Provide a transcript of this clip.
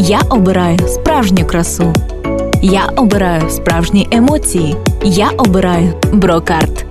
Я обираю справжню красу. Я обираю справжні емоції. Я обираю брокарт.